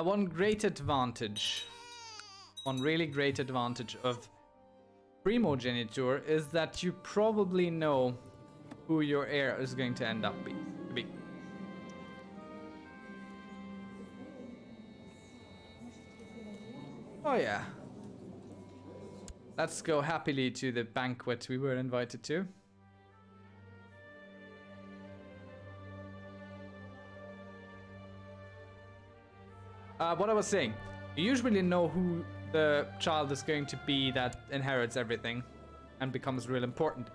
Uh, one great advantage, one really great advantage of primogeniture is that you probably know who your heir is going to end up be. Oh yeah. Let's go happily to the banquet we were invited to. Uh, what I was saying, you usually know who the child is going to be that inherits everything and becomes real important.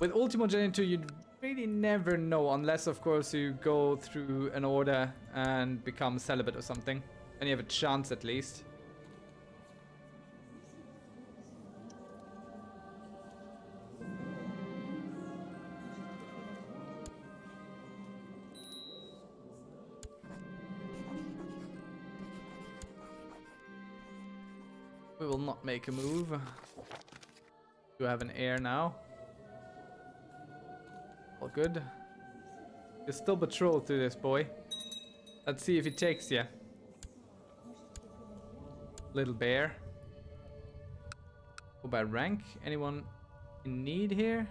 With Ultimogeniture, you really never know unless, of course, you go through an order and become celibate or something. And you have a chance at least. Make a move. You have an heir now. All good. You're still betrothed to this boy. Let's see if he takes you. Little bear. Go by rank. Anyone in need here?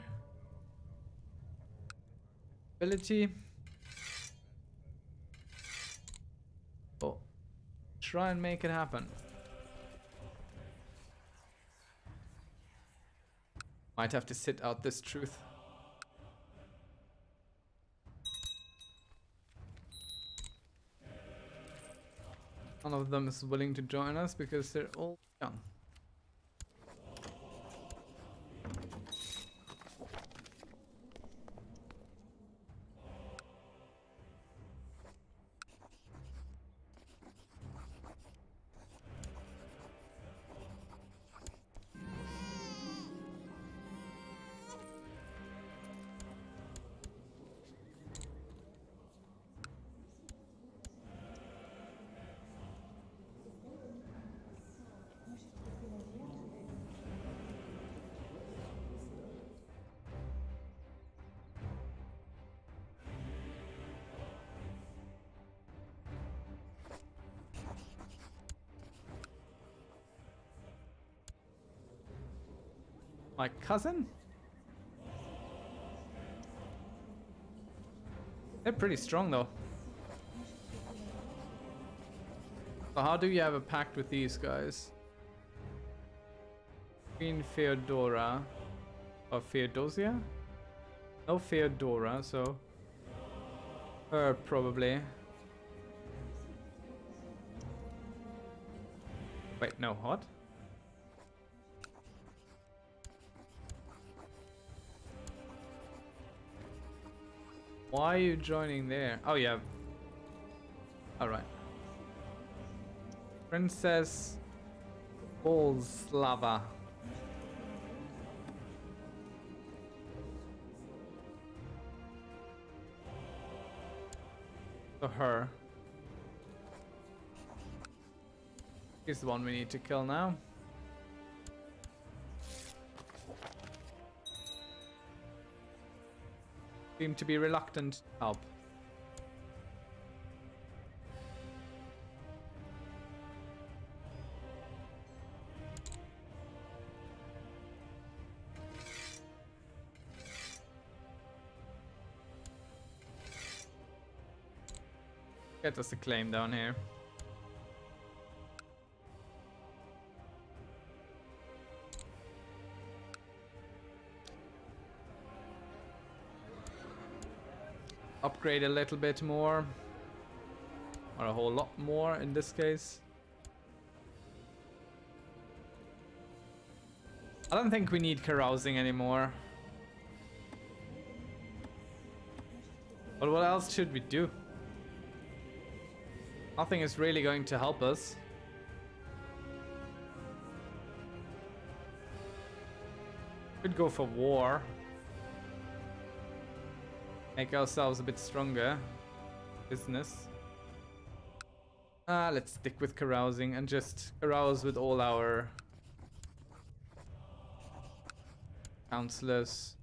Ability. Oh. Try and make it happen. Might have to sit out this truth. None of them is willing to join us because they're all young. My cousin? They're pretty strong though. So how do you have a pact with these guys? Queen Feodora or Feodosia? No Feodora, so her probably. Wait, no, what? Why are you joining there? Oh, yeah. Alright. Princess Bolslava. So her. He's the one we need to kill now. Seem to be reluctant to help. Get us a claim down here. Upgrade a little bit more. Or a whole lot more in this case. I don't think we need carousing anymore. But what else should we do? Nothing is really going to help us. Could go for war. Make ourselves a bit stronger. Business. Ah, let's stick with carousing and just carouse with all our counselors.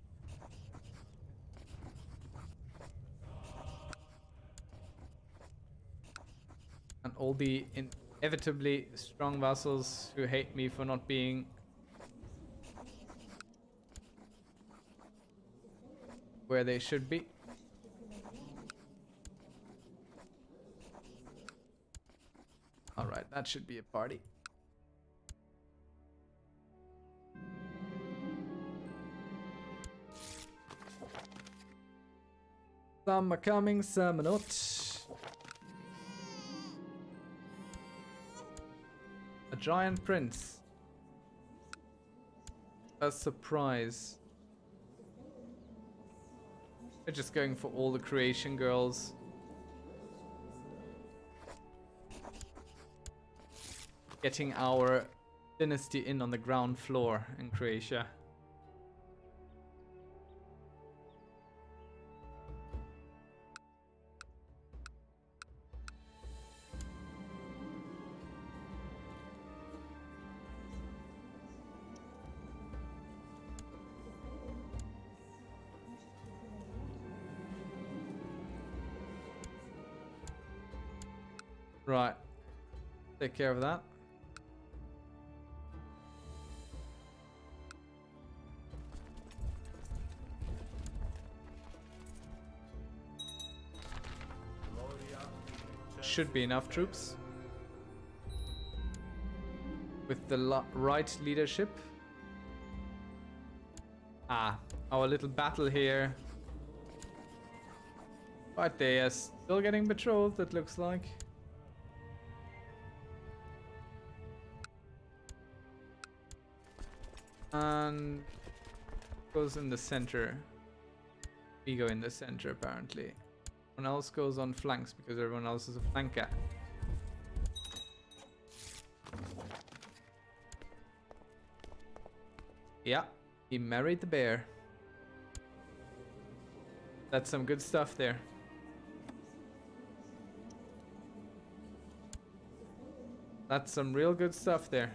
And all the inevitably strong vassals who hate me for not being where they should be. Alright, that should be a party. Some are coming, some are not. A giant prince. A surprise. We're just going for all the Croatian girls. Getting our dynasty in on the ground floor in Croatia. Right. Take care of that. Should be enough troops. With the right leadership. Ah, our little battle here. But they are still getting patrolled, it looks like. And goes in the center. We go in the center apparently. Everyone else goes on flanks because everyone else is a flanker. Yeah, he married the bear. That's some good stuff there. That's some real good stuff there.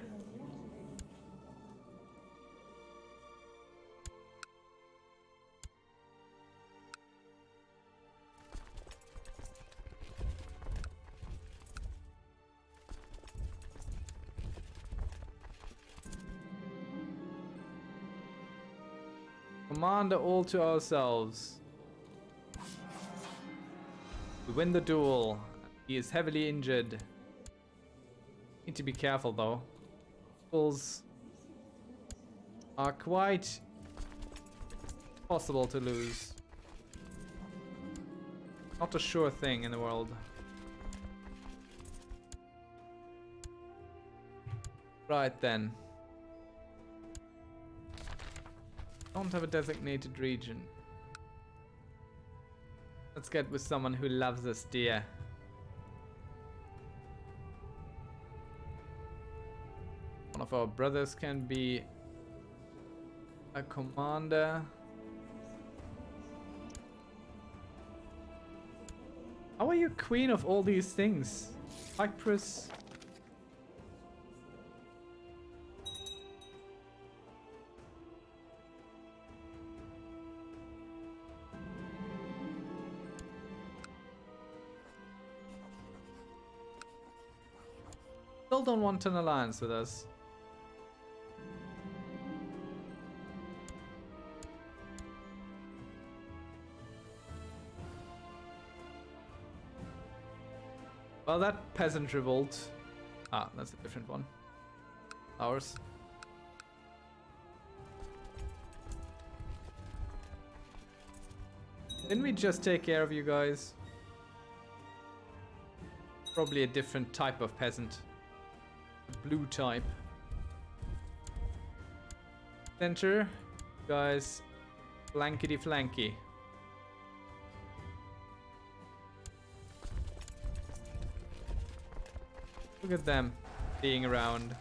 Commander all to ourselves. We win the duel. He is heavily injured. Need to be careful though. Bulls are quite possible to lose. Not a sure thing in the world. Right then. Don't have a designated region. Let's get with someone who loves us dear. One of our brothers can be a commander. How are you queen of all these things? Cyprus, don't want an alliance with us. Well, that peasant revolt... Ah, that's a different one. Ours. Didn't we just take care of you guys? Probably a different type of peasant blue type. Center, guys, flankety flanky. Look at them being around.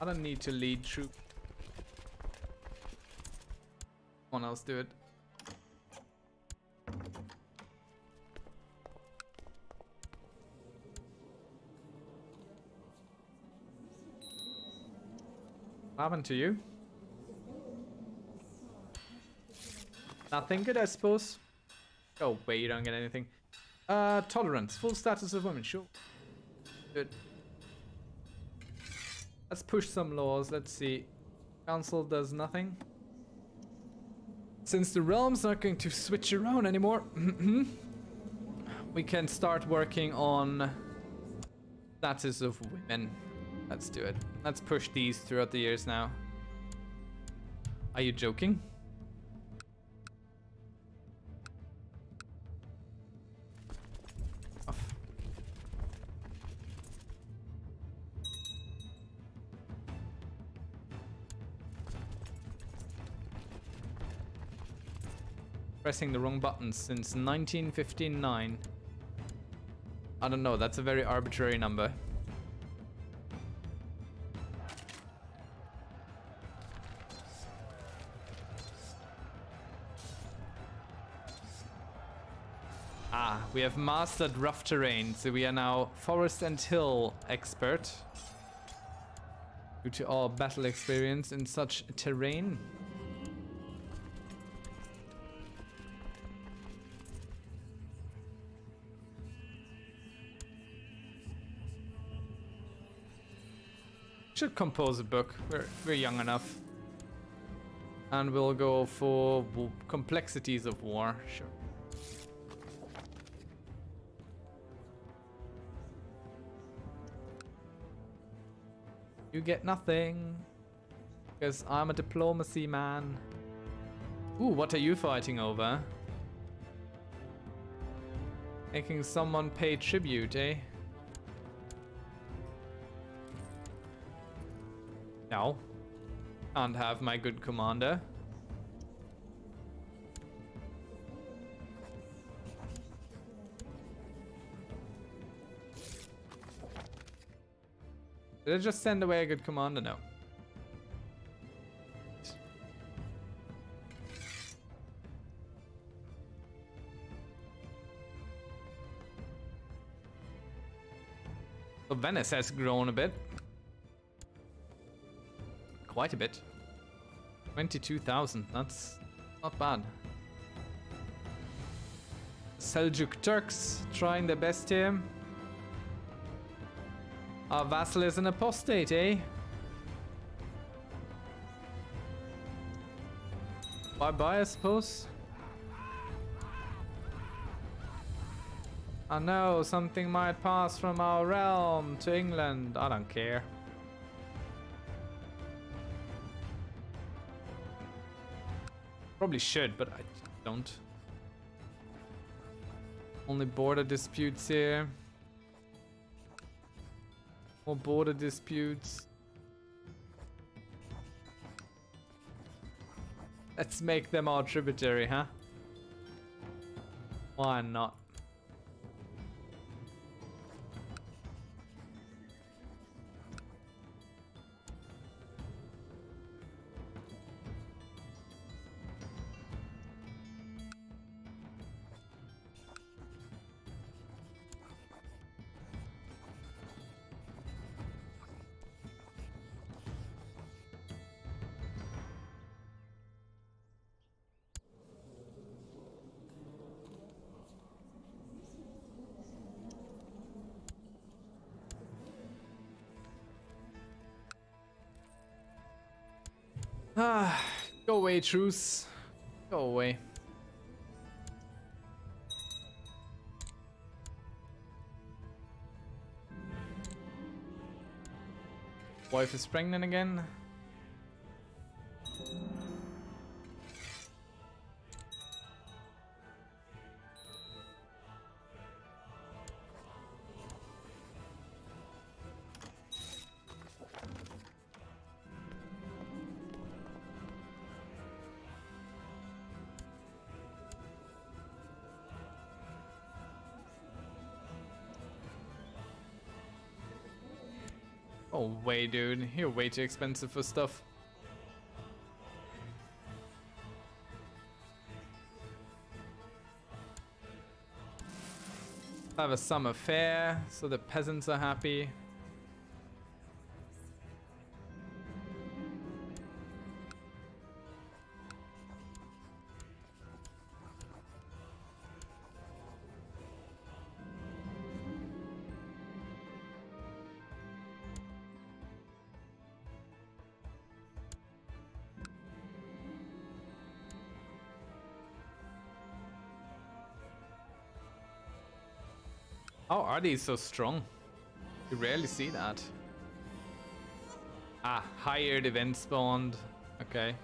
I don't need to lead troop Someone else do it. What happened to you? Nothing good, I suppose. Oh, wait, you don't get anything. Uh, tolerance. Full status of women, sure. Good. Let's push some laws. Let's see. Council does nothing. Since the realm's not going to switch around anymore, we can start working on status of women. Let's do it. Let's push these throughout the years now. Are you joking? Pressing the wrong buttons since 1959. I don't know, that's a very arbitrary number. Ah, we have mastered rough terrain, so we are now forest and hill expert. Due to our battle experience in such terrain. Should compose a book. We're, we're young enough. And we'll go for complexities of war. Sure. You get nothing. Because I'm a diplomacy man. Ooh, what are you fighting over? Making someone pay tribute, eh? No. Can't have my good commander. Did I just send away a good commander? No. So Venice has grown a bit quite a bit. 22,000, that's not bad. Seljuk Turks trying their best here. Our vassal is an apostate, eh? Bye-bye, I suppose. I know, something might pass from our realm to England. I don't care. Probably should, but I don't. Only border disputes here. More border disputes. Let's make them our tributary, huh? Why not? Away, truce. Go away. Wife is pregnant again. Oh, way, dude. You're way too expensive for stuff. I have a summer fair, so the peasants are happy. Are these so strong? You rarely see that. Ah, hired event spawned. Okay.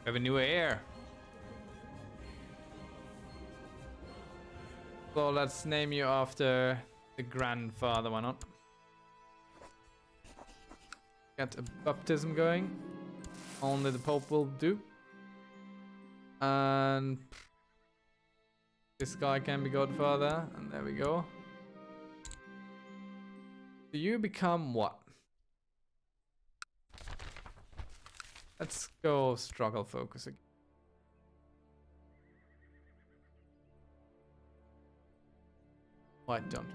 We have a new heir. So let's name you after the grandfather, why not? Get a baptism going. Only the Pope will do. And this guy can be godfather, and there we go. You become what? Let's go struggle focus again. Why don't?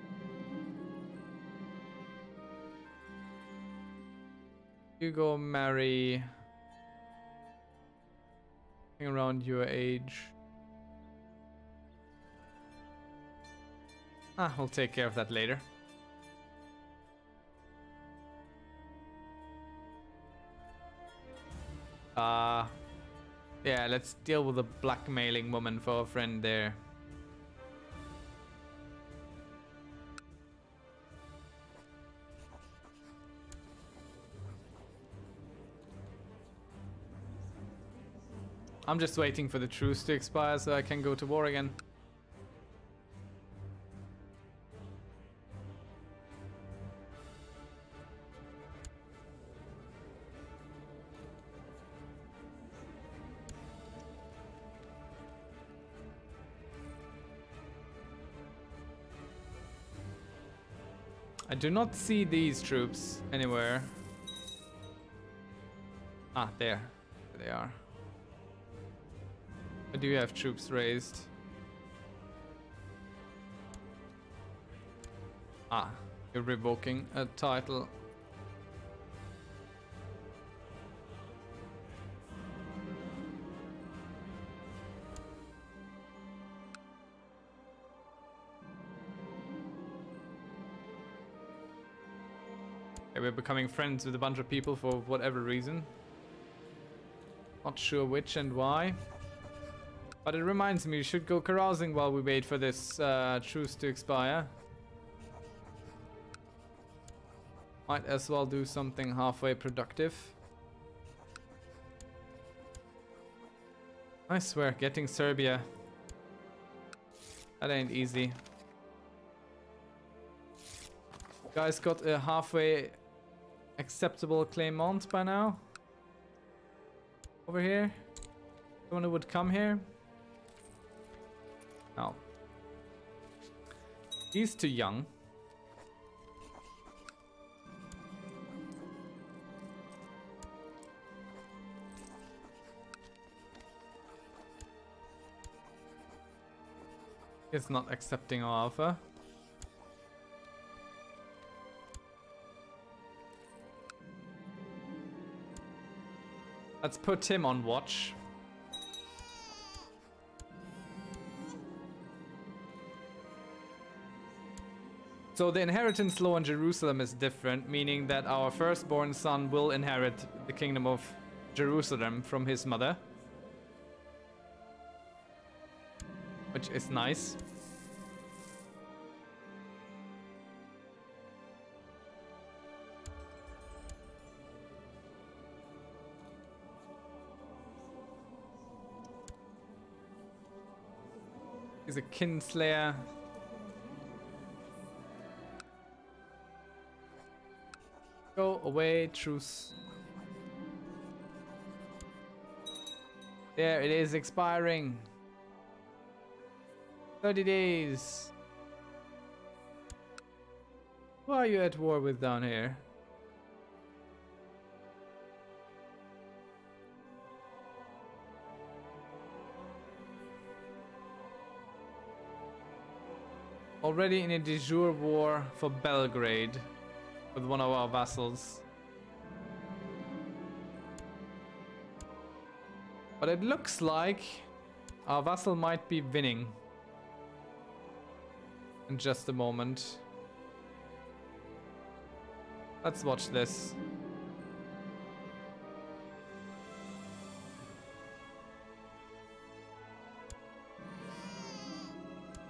You go marry around your age. Ah, we'll take care of that later. Uh, yeah, let's deal with the blackmailing woman for a friend there. I'm just waiting for the truce to expire so I can go to war again. Do not see these troops anywhere. Ah, there. there they are. I do have troops raised. Ah, you're revoking a title. We're becoming friends with a bunch of people for whatever reason. Not sure which and why. But it reminds me, we should go carousing while we wait for this uh, truce to expire. Might as well do something halfway productive. I swear, getting Serbia. That ain't easy. Guys got a halfway acceptable claimant by now. Over here. Someone who would come here. No. He's too young. It's not accepting our offer. Let's put him on watch. So the inheritance law in Jerusalem is different, meaning that our firstborn son will inherit the kingdom of Jerusalem from his mother. Which is nice. He's a kinslayer. Go away, truce. There, it is expiring. 30 days. Who are you at war with down here? Already in a de jure war for Belgrade with one of our vassals. But it looks like our vassal might be winning in just a moment. Let's watch this.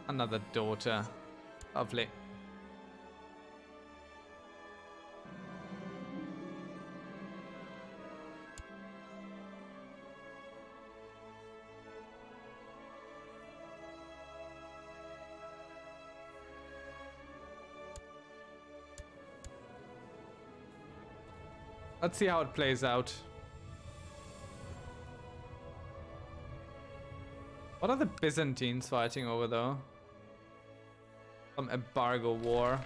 Another daughter. Lovely. Let's see how it plays out. What are the Byzantines fighting over though? Some embargo war.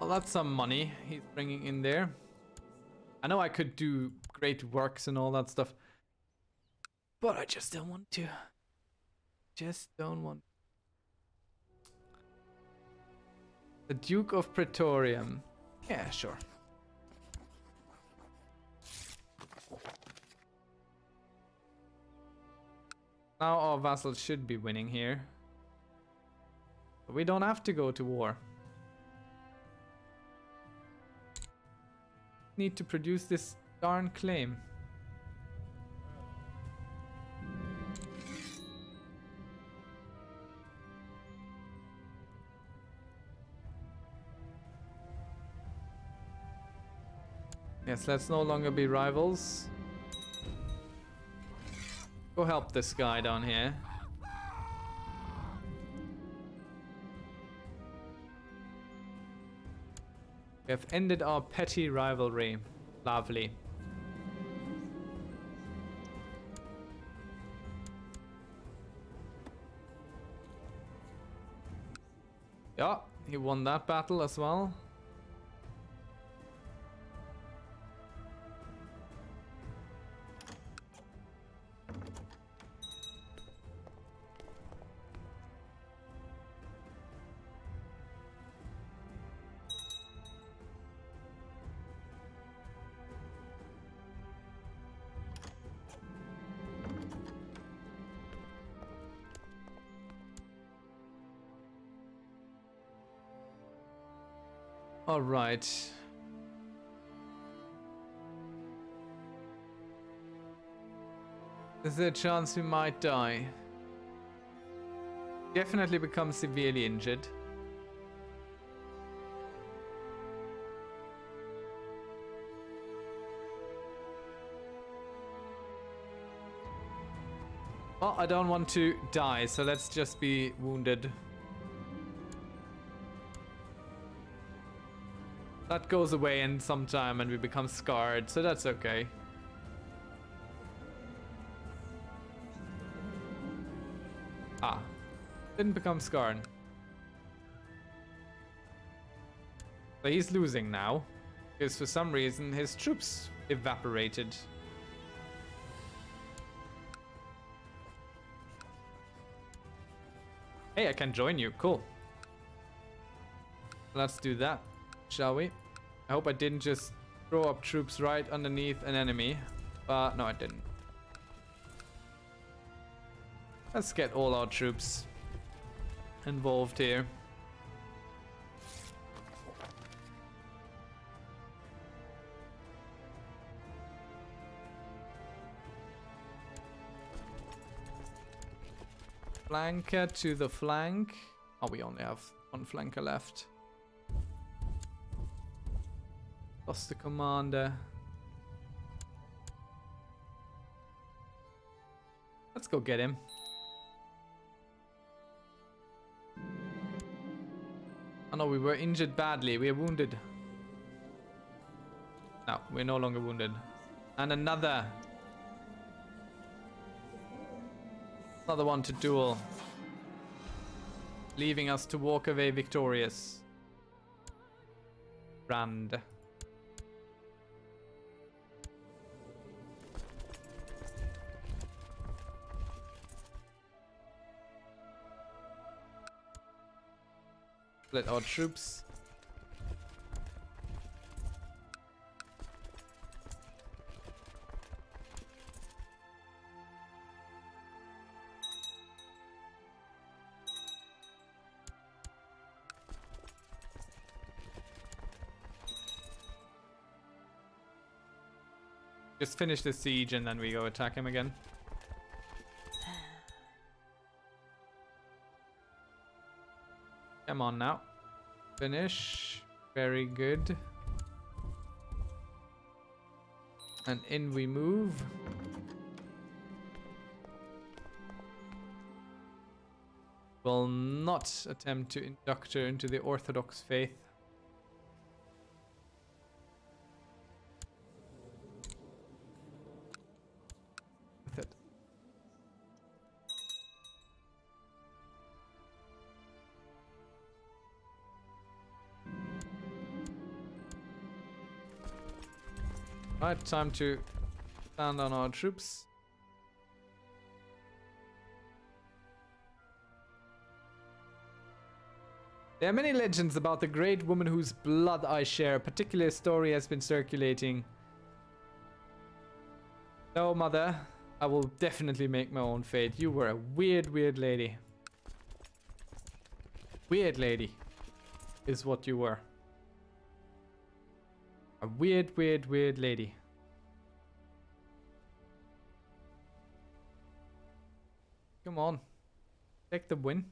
Well, that's some money he's bringing in there. I know I could do great works and all that stuff, but I just don't want to. Just don't want. The Duke of Praetorium. Yeah, sure. Now our vassals should be winning here. But we don't have to go to war. need to produce this darn claim. Yes, let's no longer be rivals. Go help this guy down here. We have ended our petty rivalry. Lovely. He won that battle as well. All right. Is there a chance we might die? Definitely become severely injured. Well, I don't want to die, so let's just be wounded. That goes away in some time and we become scarred, so that's okay. Ah, didn't become scarred. So he's losing now, because for some reason his troops evaporated. Hey, I can join you, cool. Let's do that, shall we? I hope I didn't just throw up troops right underneath an enemy. But no, I didn't. Let's get all our troops involved here. Flanker to the flank. Oh, we only have one flanker left. The Commander. Let's go get him. Oh no, we were injured badly. We are wounded. No, we're no longer wounded. And another. Another one to duel. Leaving us to walk away victorious. Rand. Split our troops. Just finish the siege and then we go attack him again. Come on now. Finish. Very good. And in we move. Will not attempt to induct her into the Orthodox faith. Time to stand on our troops. There are many legends about the great woman whose blood I share. A particular story has been circulating. No, mother. I will definitely make my own fate. You were a weird, weird lady. Weird lady is what you were. A weird, weird, weird lady. Come on. Take the win.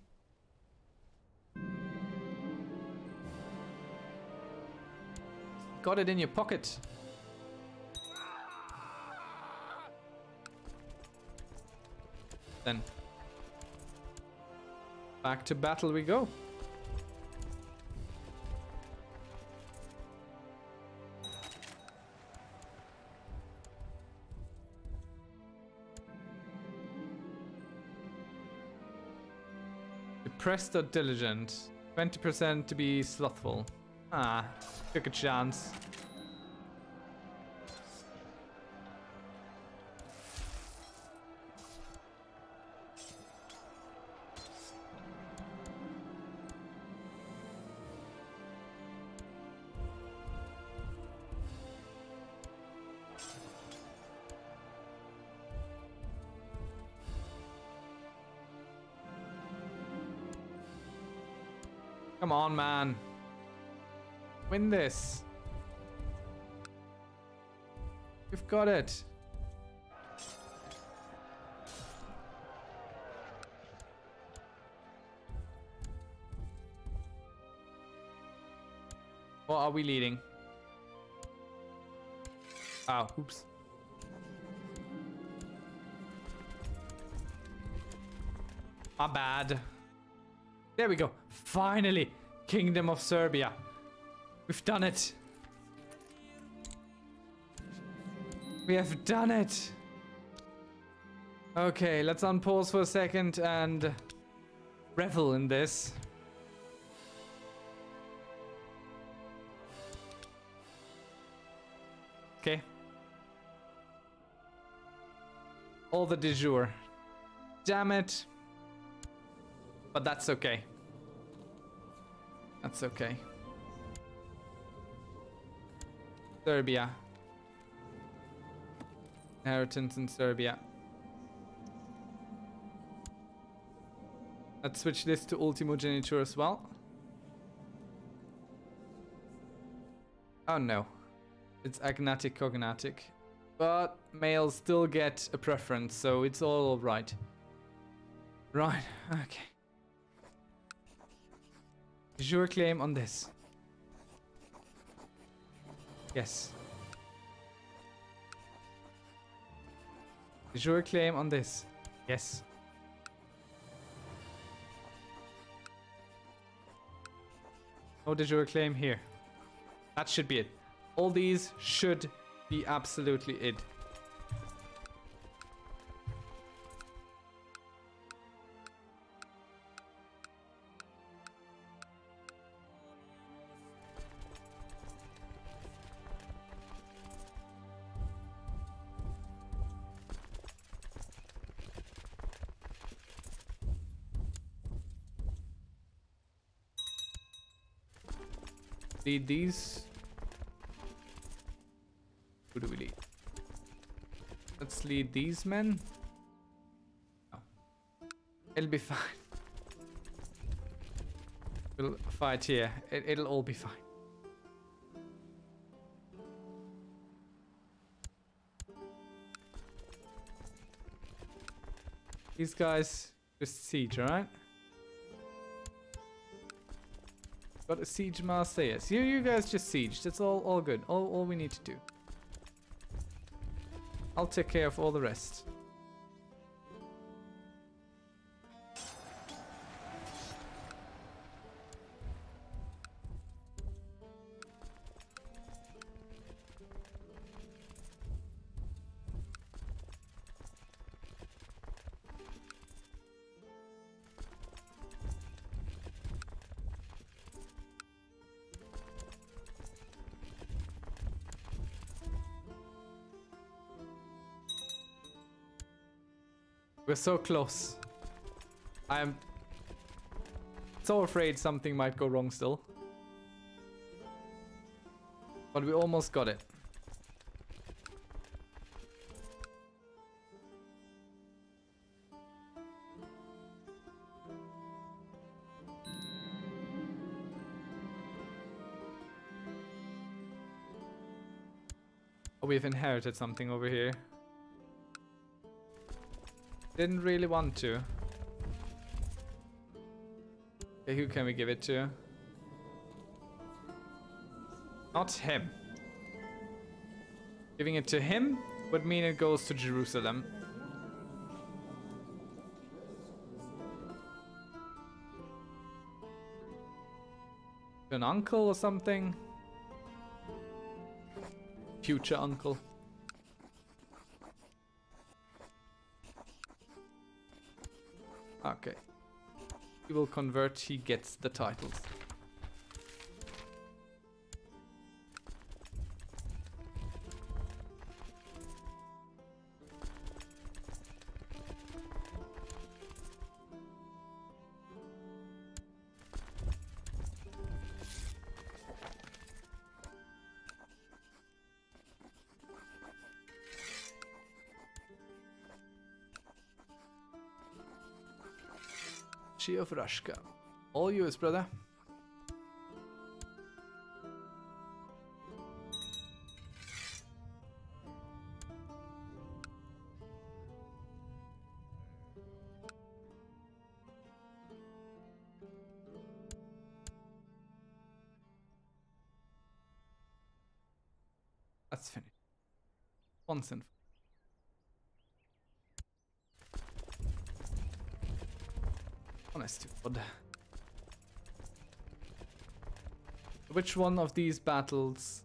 Got it in your pocket. Then. Back to battle we go. Or diligent? 20% to be slothful. Ah, took a chance. Come on, man. Win this. You've got it. What are we leading? Oh, oops. My bad. There we go. Finally, Kingdom of Serbia. We've done it. We have done it. Okay, let's unpause for a second and revel in this. Okay. All the de jure. Damn it. But that's okay. That's okay. Serbia. Inheritance in Serbia. Let's switch this to Ultimogeniture as well. Oh no. It's agnatic cognatic. But males still get a preference, so it's all right. Right, okay. Is your claim on this? Yes. Is your claim on this? Yes. No de jure claim here. That should be it. All these should be absolutely it. Lead these. Who do we lead? Let's lead these men. It'll be fine. We'll fight here. It, it'll all be fine. These guys just siege, alright? Got a siege master, yes. You you guys just siege. That's all all good. All all we need to do. I'll take care of all the rest. We're so close. I'm so afraid something might go wrong still. But we almost got it. Oh, we've inherited something over here. Didn't really want to. Okay, who can we give it to? Not him. Giving it to him would mean it goes to Jerusalem. An uncle or something? Future uncle. Okay. He will convert, he gets the titles. Of Rashka. All yours, brother. That's finished. Once and God. Which one of these battles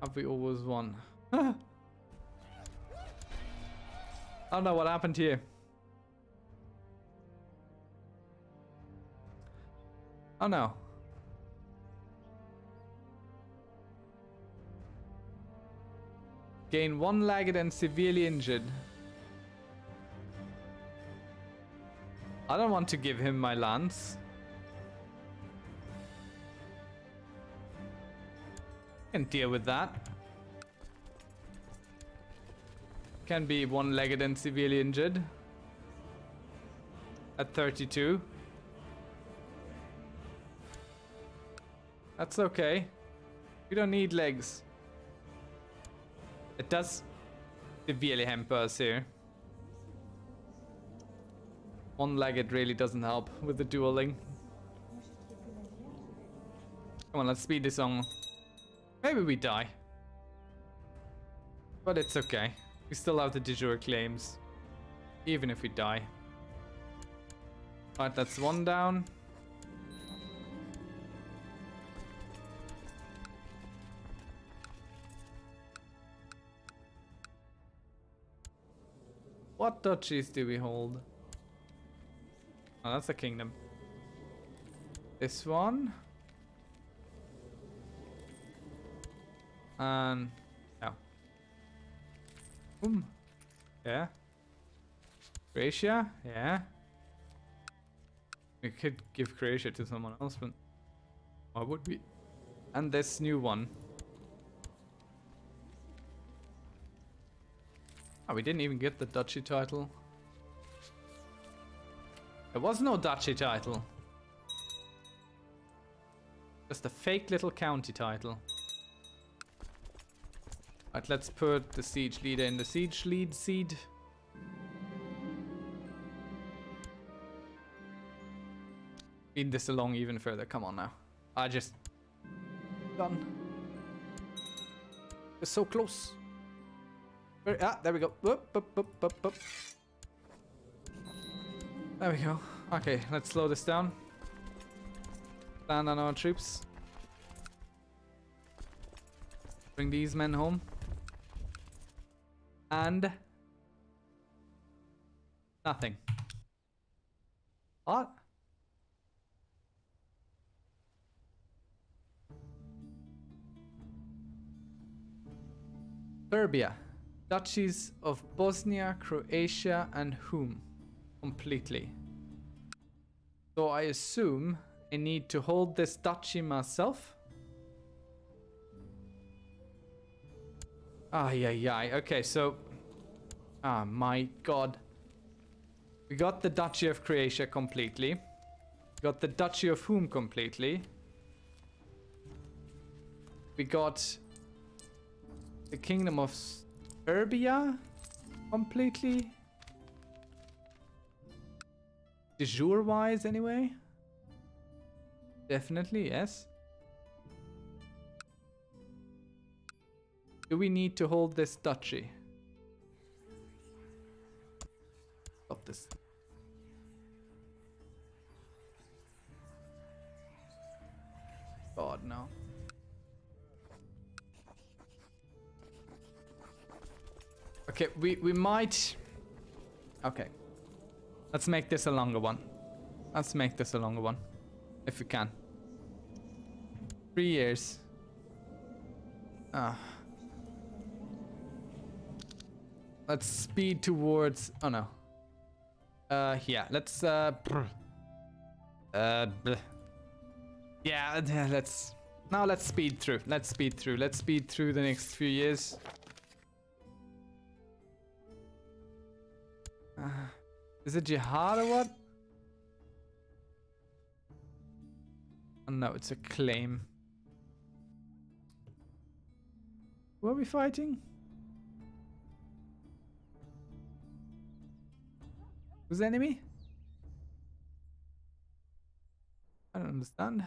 have we always won? I don't know what happened here. Oh no. Gain one lagged and severely injured. I don't want to give him my lance. Can deal with that. Can be one-legged and severely injured. At 32. That's okay. We don't need legs. It does severely hamper us here. One-legged really doesn't help with the dueling. Come on, let's speed this on. Maybe we die. But it's okay. We still have the de claims. Even if we die. Alright, that's one down. What duchies do we hold? Oh, that's a kingdom. This one. And yeah. Boom. Yeah. Croatia? Yeah. We could give Croatia to someone else, but Why would we? And this new one. Oh, we didn't even get the duchy title. There was no duchy title. Just a fake little county title. Right, let's put the siege leader in the siege lead seed. Speed this along even further. Come on now. I just... Done. We're so close. Ah, there we go. Whoop, whoop, whoop, whoop, whoop. There we go. Okay, let's slow this down. Stand on our troops. Bring these men home. And... Nothing. What? Serbia. Duchies of Bosnia, Croatia, and Hum? Completely. So I assume I need to hold this duchy myself. Ah, yeah, yeah. Okay, so... Ah, my god. We got the Duchy of Croatia completely. We got the Duchy of Hum completely. We got the Kingdom of Serbia completely. De jure wise anyway. Definitely, yes. Do we need to hold this duchy? Stop this. God, no. Okay, we, we might... Okay. Let's make this a longer one. Let's make this a longer one. If we can. Three years. Ah. Let's speed towards... Oh no. Uh, yeah, let's... Uh, uh, yeah, let's... Now let's speed through. Let's speed through. Let's speed through the next few years. Is it jihad or what? Oh, no, it's a claim. Who are we fighting? Who's the enemy? I don't understand.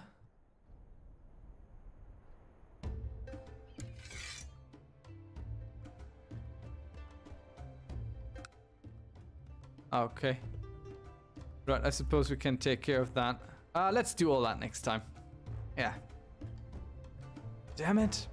Okay. Right, I suppose we can take care of that. Uh, let's do all that next time. Yeah. Damn it.